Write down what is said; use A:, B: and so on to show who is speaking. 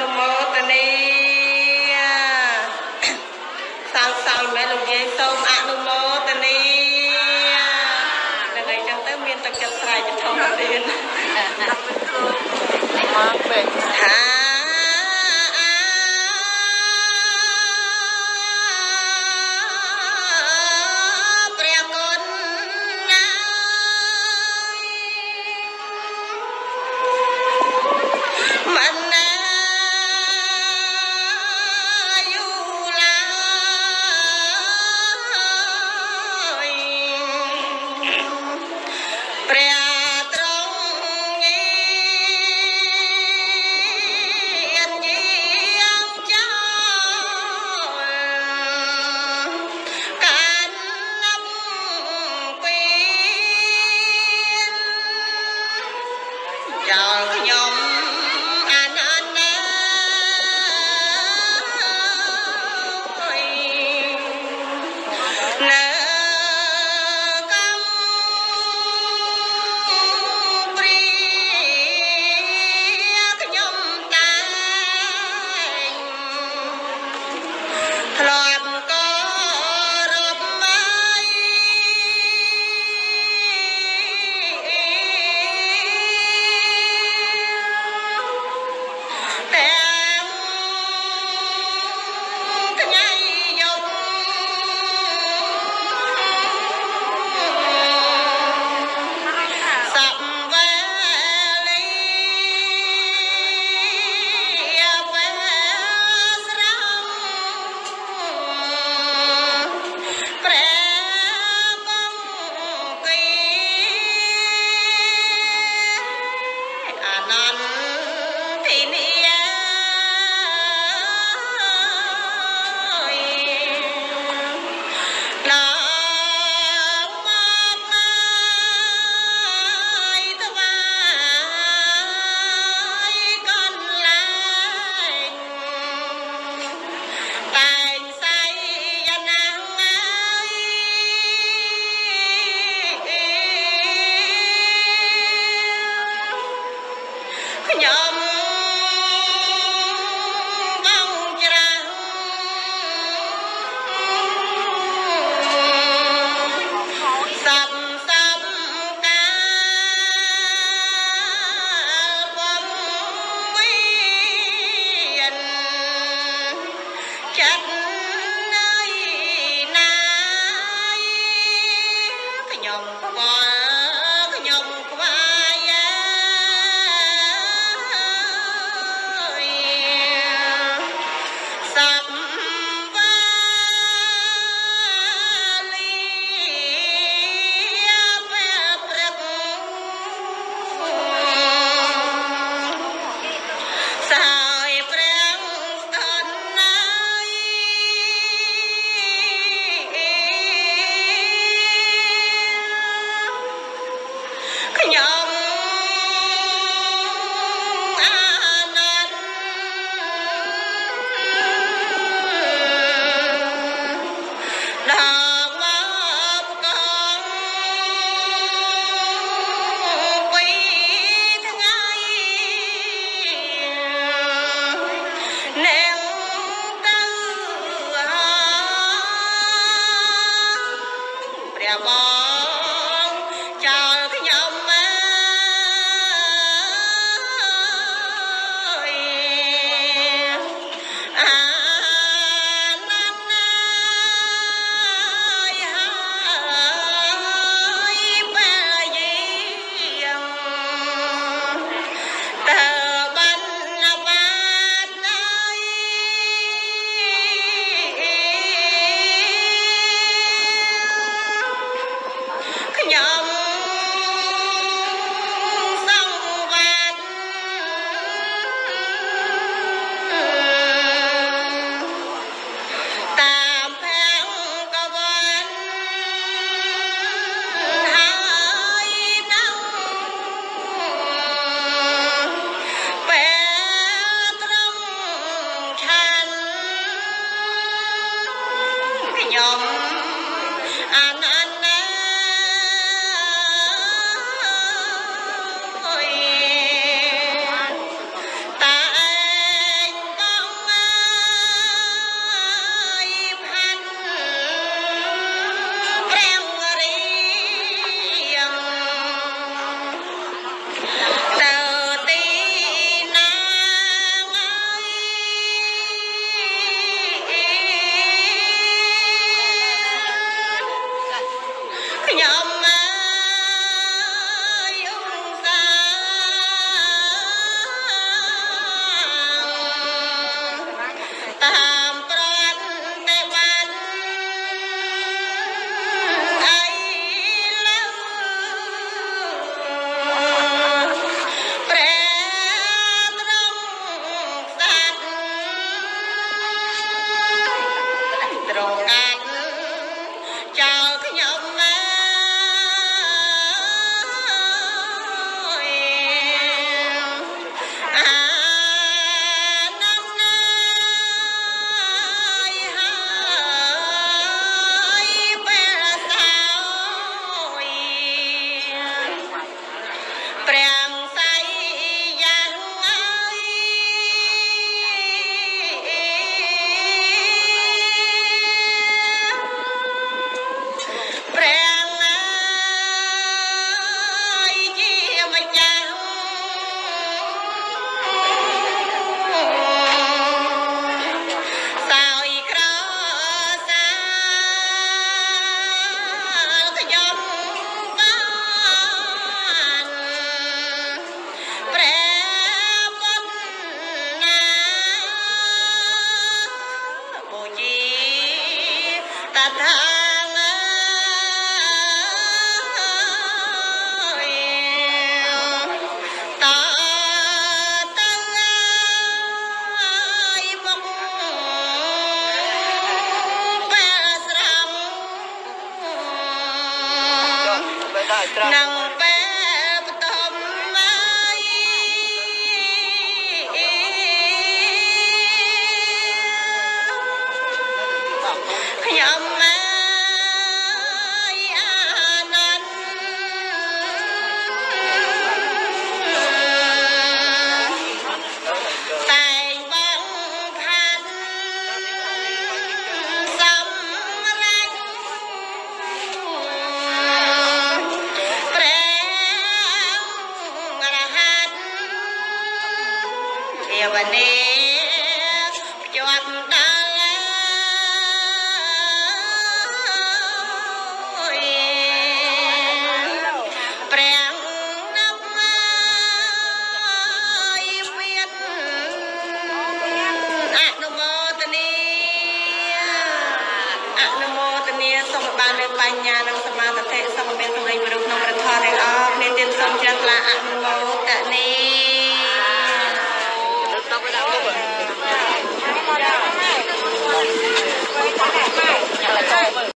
A: នុមោទនីសាងសង់មែនលោកយាយសូមអនុមោទនីនឹងអីចឹងទៅមានទឹកចិត្តស្រ័យចធំទៀត
B: មកពេក
A: ថា Hello. lòng con នឹងពេលបន្ទំអើយខ្ញុំ ញ្ញានិងសមាធិសូមមានសម្លេងវិរុក្នុងព្រះធម៌ទាំងអស់គ្នាទៀតសូមជ្រះថ្លាអនុមោទនី
B: ទៅតបដល់លោក
A: អ